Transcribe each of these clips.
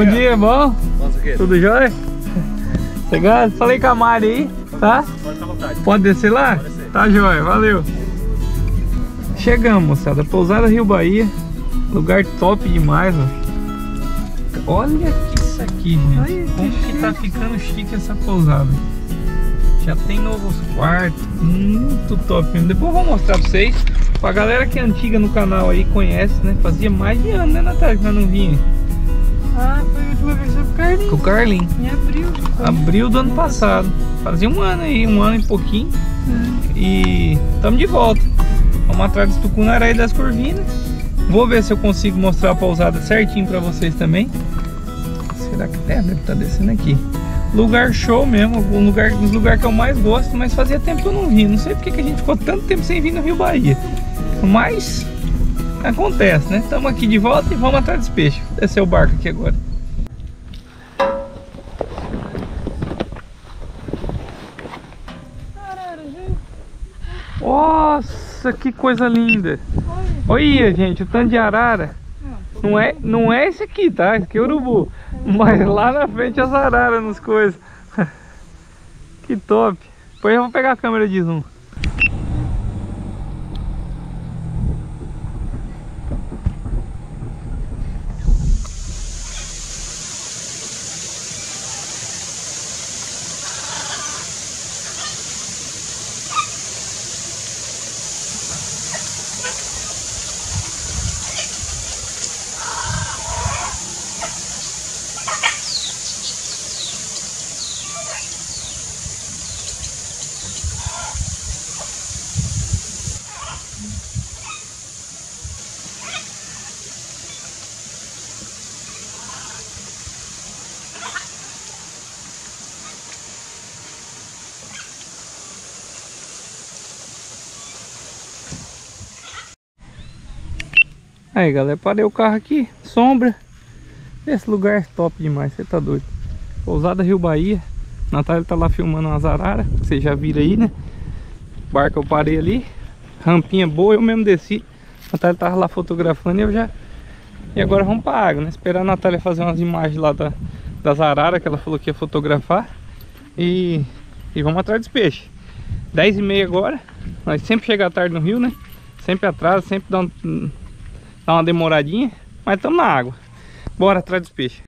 Bom dia, bom? Bom. Tudo jóia? Chegado? Falei com a Mari aí, tá? Pode ficar à vontade. Pode descer lá? Pode descer. Tá jóia, valeu. Chegamos, moçada. Pousada Rio Bahia. Lugar top demais, ó. Olha isso aqui, gente. Como que tá ficando chique essa pousada. Já tem novos quartos. Muito top mesmo. Depois eu vou mostrar pra vocês. Pra galera que é antiga no canal aí, conhece, né? Fazia mais de ano, né, Natália, que nós não vinha. Ah, foi a última vez com o Carlinhos. Com o Carlinho. Em abril. Abril do ano passado. Fazia um ano aí, um ano e pouquinho. E estamos de volta. Vamos atrás do Tucunaré e das Corvinas. Vou ver se eu consigo mostrar a pousada certinho para vocês também. Será que é? Deve estar descendo aqui. Lugar show mesmo, um lugar, um dos lugares que eu mais gosto, mas fazia tempo que eu não vi. Não sei porque que a gente ficou tanto tempo sem vir no Rio Bahia. Mas acontece, né? Estamos aqui de volta e vamos atrás dos peixes. Vou descer o barco aqui agora. Nossa, que coisa linda! Olha, gente, o tanto de arara. Não é, não é esse aqui, tá? Esse aqui é urubu. Mas lá na frente as araras nas coisas. Que top! Depois eu vou pegar a câmera de zoom. Aí galera, parei o carro aqui, sombra. Esse lugar é top demais, você tá doido. Pousada Rio Bahia. Natália tá lá filmando umas araras, vocês já viram aí, né? Barco eu parei ali. Rampinha boa, eu mesmo desci. Natália tava lá fotografando e eu já. E agora vamos pra água, né? Esperar a Natália fazer umas imagens lá da, das araras que ela falou que ia fotografar. E, e vamos atrás dos peixes. 10 e meia agora. Nós sempre chega tarde no rio, né? Sempre atrasa, sempre dá um, Dá uma demoradinha, mas estamos na água. Bora atrás dos peixes.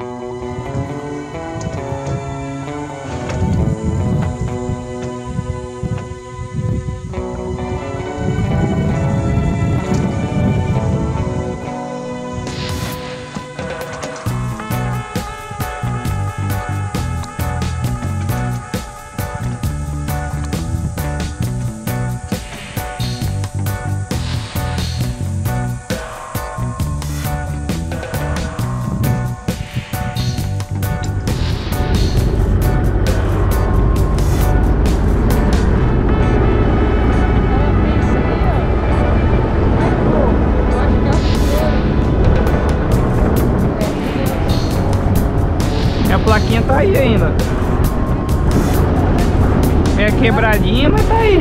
É quebradinha, mas tá aí.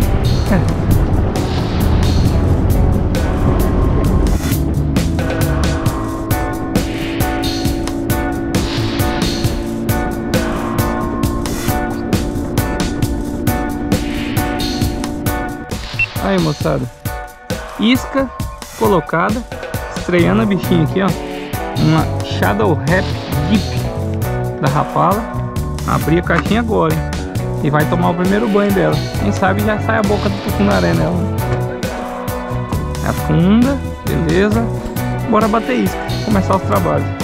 Aí moçada Isca colocada Estreando a bichinha aqui ó Uma Shadow Rap Deep Da Rapala Abri a caixinha agora hein? E vai tomar o primeiro banho dela. Quem sabe já sai a boca do tucunaré nela Afunda Beleza. Bora bater isca Começar os trabalhos.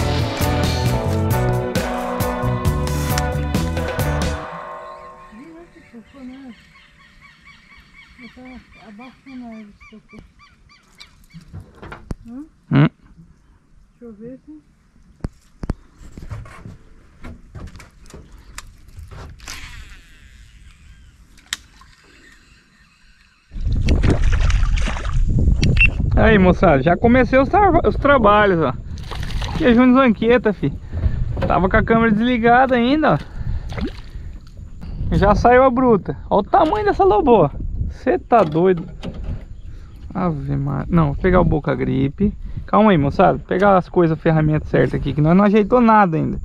A hum? Deixa eu ver se. Aí moçada, já comecei os, tra os trabalhos ó. Aqui é Júnior Zanqueta, fi. Tava com a câmera desligada ainda, ó. Já saiu a bruta. Olha o tamanho dessa loboa Você tá doido. Ave Maria. Não, vou pegar o boca gripe. Calma aí moçada, Vou pegar as coisas, ferramentas certas aqui Que nós não ajeitou nada ainda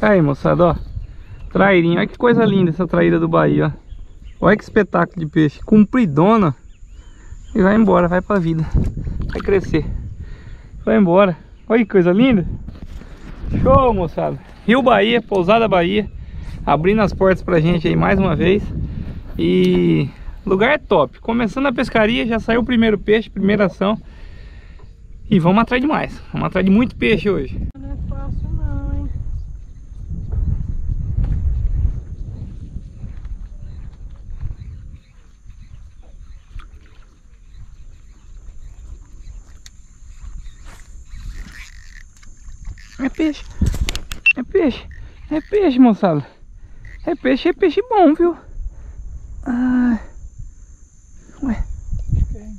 Aí, moçada, ó. Trairinha. Olha que coisa linda essa traíra do Bahia, ó. Olha que espetáculo de peixe. Compridona. E vai embora, vai pra vida. Vai crescer. Vai embora. Olha que coisa linda. Show, moçada. Rio Bahia, Pousada Bahia. Abrindo as portas pra gente aí mais uma vez. E lugar é top. Começando a pescaria, já saiu o primeiro peixe, primeira ação. E vamos atrás de mais. Vamos atrás de muito peixe hoje. Não é fácil não, hein? É peixe. É peixe. É peixe, moçada. É peixe, é peixe bom, viu? Ai. Ué. É.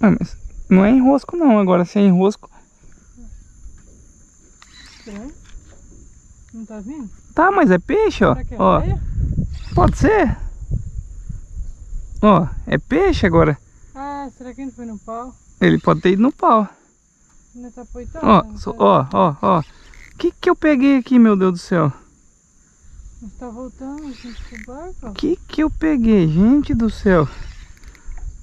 Ah, mas não é enrosco não. Agora se é enrosco. Não tá vindo? Tá, mas é peixe, ó. Será que é Ó, raia? pode ser. Ó, é peixe agora. Ah, será que ele foi no pau? Ele pode ter ido no pau. Ainda tá poitado? Ó, tá? ó, ó, ó. O que que eu peguei aqui, meu Deus do céu? Mas tá voltando gente, pro barco. O que que eu peguei, gente do céu?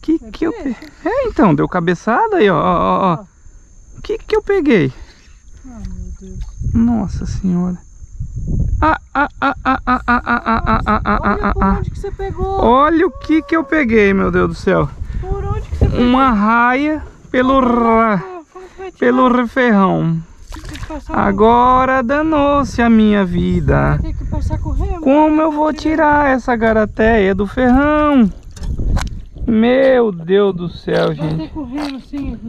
Que É que eu? É, então, deu cabeçada aí, ó, ó, ó. O que que eu peguei? Ah, meu Deus. Nossa senhora. Ah, ah, ah, ah, ah, ah, ah, ah, ah, ah, ah, Olha ah, por ah. onde que você pegou. Olha o que que eu peguei, meu Deus do céu. Por onde que você pegou. Uma raia pelo, ra... pelo referrão. Agora danou-se a minha vida. Como eu vou tirar essa garateia do ferrão? Meu Deus do céu, gente.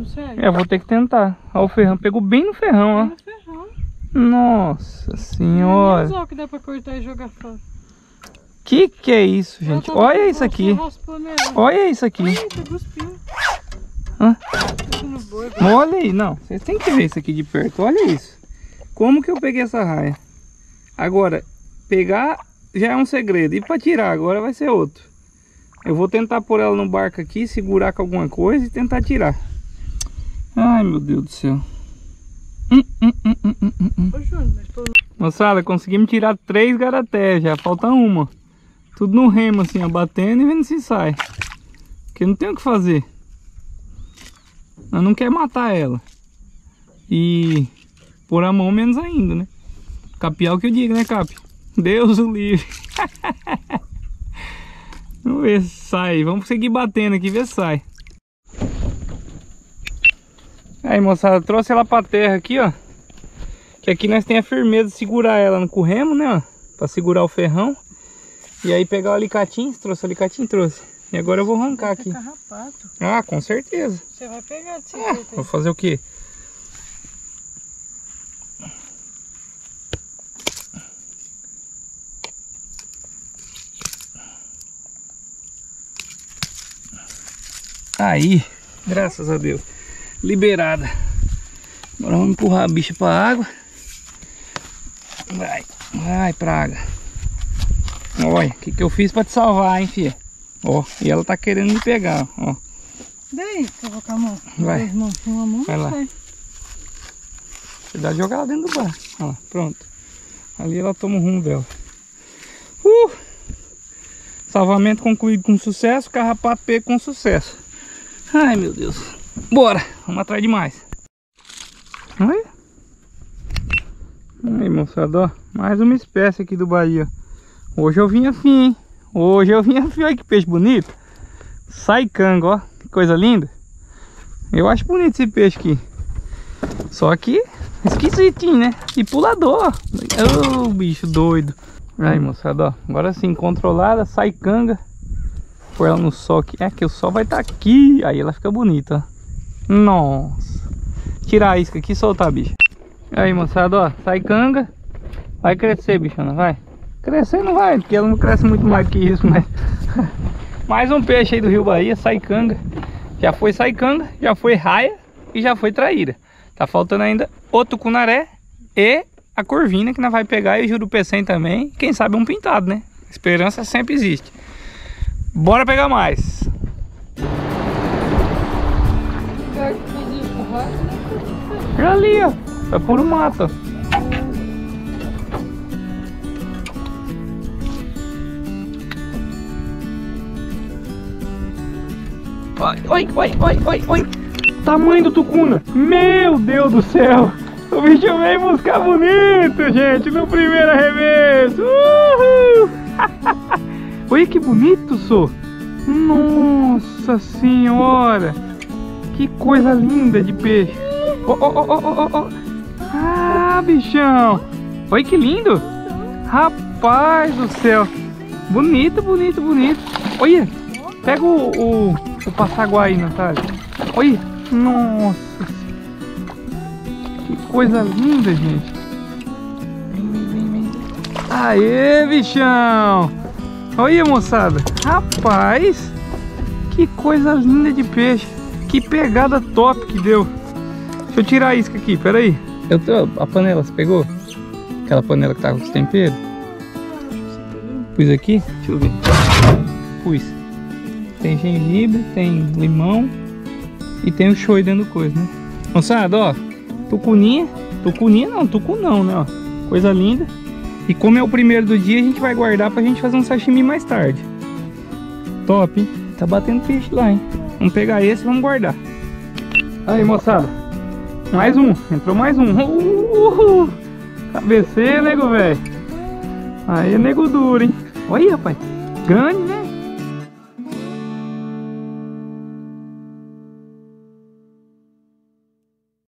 segue? É, vou ter que tentar. Ó, o ferrão pegou bem no ferrão, ó. Nossa senhora. que dá pra cortar e jogar fora. Que que é isso, gente? Tá Olha isso aqui. Olha isso aqui. Olha aí, não. Vocês têm que ver isso aqui de perto. Olha isso. Como que eu peguei essa raia? Agora, pegar já é um segredo. E para tirar agora vai ser outro. Eu vou tentar pôr ela no barco aqui, segurar com alguma coisa e tentar tirar. Ai, meu Deus do céu. Hum, hum, hum. Moçada, conseguimos tirar três garatés já. Falta uma. Tudo no remo assim, ó, batendo e vendo se sai. Porque não tem o que fazer. Nós não quer matar ela. E por a mão menos ainda, né? Capial o que eu digo, né, Cap? Deus o livre. Vamos ver se sai. Vamos seguir batendo aqui, ver se sai. Aí, moçada, trouxe ela pra terra aqui, ó. Que aqui nós tem a firmeza de segurar ela no corremo, né, ó. Pra segurar o ferrão. E aí pegar o alicatinho, trouxe o alicatinho, trouxe. E agora eu vou arrancar aqui. Carrapato. Ah, com certeza. Você vai pegar desse Ah, jeito aí. vou fazer o quê? Aí, graças a Deus, liberada. Agora vamos empurrar a bicha pra água. Vai, vai praga. Olha, o que, que eu fiz pra te salvar, hein, filha? Ó, e ela tá querendo me pegar, ó. Daí, com a mão. Vai. Duas mãos, com uma mão Vai lá. sai. Dá de jogar ela dentro do bar. Lá, pronto. Ali ela toma o rumo dela. Uh! Salvamento concluído com sucesso, carrapato pego com sucesso. Ai meu Deus. Bora, vamos atrás de mais. Olha. Aí moçada, ó. Mais uma espécie aqui do Bahia. Hoje eu vim afim, hein? Hoje eu vim. Olha que peixe bonito. Saicanga, ó. Que coisa linda. Eu acho bonito esse peixe aqui. Só que esquisitinho, né? E pulador. Ô, bicho doido. Aí, moçada, ó. Agora sim, controlada, sai canga. Pôr ela no sol aqui. É que o sol vai estar aqui. Aí ela fica bonita, ó. Nossa. Tirar a isca aqui e soltar, bicho. Aí, moçada, ó. Sai canga. Vai crescer, bichona, vai. Crescer não vai, porque ela não cresce muito mais que isso, mas... mais um peixe aí do Rio Bahia, sai canga. Já foi sai canga, já foi raia e já foi traíra. Tá faltando ainda o tucunaré e a corvina que nós vai pegar e o jurupecém também. Quem sabe um pintado, né? Esperança sempre existe. Bora pegar mais. Churrasco, né? Ali, ó. É puro mato. Oi, oi, oi, oi, oi. Tamanho do tucuna. Meu Deus do céu. O bicho veio buscar bonito, gente, no primeiro arremesso. Uhul. Olha que bonito, sou. Nossa senhora. Que coisa linda de peixe. Oh, oh, oh, oh, oh, oh. Ah, bichão. Olha que lindo. Rapaz do céu. Bonito, bonito, bonito. Olha. Pega o, o, o aí, Natália. Olha. Nossa. Que coisa linda, gente. Vem, vem, vem, vem. Aê, bichão. Olha, moçada. Rapaz. Que coisa linda de peixe. Que pegada top que deu. Deixa eu tirar a isca aqui, peraí. Eu tô, a panela, você pegou? Aquela panela que tá com os temperos? Pus aqui? Deixa eu ver. Pus. Tem gengibre, tem limão e tem o shoyu dentro do coisa, né? Moçada, ó. Tucuninha. Tucuninha não, tucunão, né? Ó. Coisa linda. E como é o primeiro do dia, a gente vai guardar pra gente fazer um sashimi mais tarde. Top, hein? Tá batendo peixe lá, hein? Vamos pegar esse e vamos guardar. Aí, moçada. Mais um. Entrou mais um. Uh, cabeceira, nego, velho. Aí, nego duro, hein? Olha, rapaz. Grande, né?